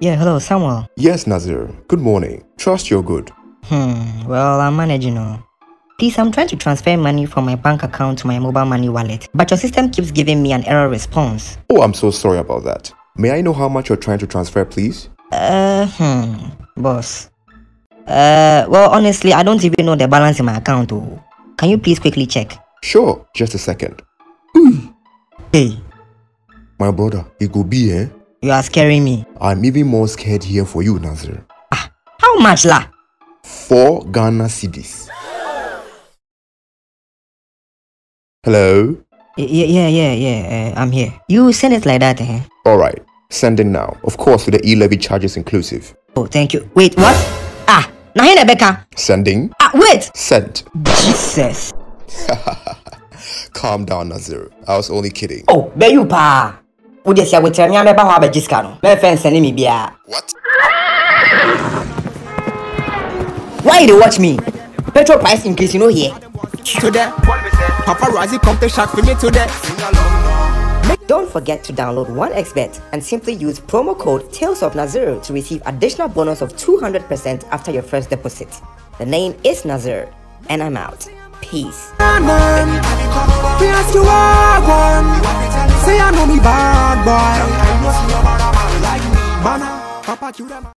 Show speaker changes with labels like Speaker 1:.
Speaker 1: Yeah, hello, Samuel.
Speaker 2: Yes, Nazir. Good morning. Trust you're good.
Speaker 1: Hmm, well, I'm managing now. Please, I'm trying to transfer money from my bank account to my mobile money wallet, but your system keeps giving me an error response.
Speaker 2: Oh, I'm so sorry about that. May I know how much you're trying to transfer, please?
Speaker 1: Uh, hmm, boss. Uh, well, honestly, I don't even know the balance in my account. Oh. Can you please quickly check?
Speaker 2: Sure, just a second.
Speaker 1: Hey,
Speaker 2: My brother, it go be, eh?
Speaker 1: You are scaring me.
Speaker 2: I'm even more scared here for you, Nazir.
Speaker 1: Ah, how much lah?
Speaker 2: Four Ghana cedis. Hello?
Speaker 1: Yeah, yeah, yeah, yeah. Uh, I'm here. You send it like that, eh?
Speaker 2: Alright, sending now. Of course, with the e-levy charges inclusive.
Speaker 1: Oh, thank you. Wait, what? Ah, Nahina Becca.
Speaker 2: Sending,
Speaker 1: Ah, wait.
Speaker 2: sent.
Speaker 1: Jesus.
Speaker 2: Calm down, Nazir. I was only kidding.
Speaker 1: Oh, be you pa. Wo de sia wo tell me ameba ho abaji sika no. Me fen me bia.
Speaker 2: What?
Speaker 1: Why you dey watch me? Petrol price increase you know here.
Speaker 3: today. Paparazzi come to shot for me today.
Speaker 1: Don't forget to download OneXBet and simply use promo code Tales of Nazir to receive additional bonus of 200% after your first deposit. The name is Nazir, and I'm out. Peace.
Speaker 3: I me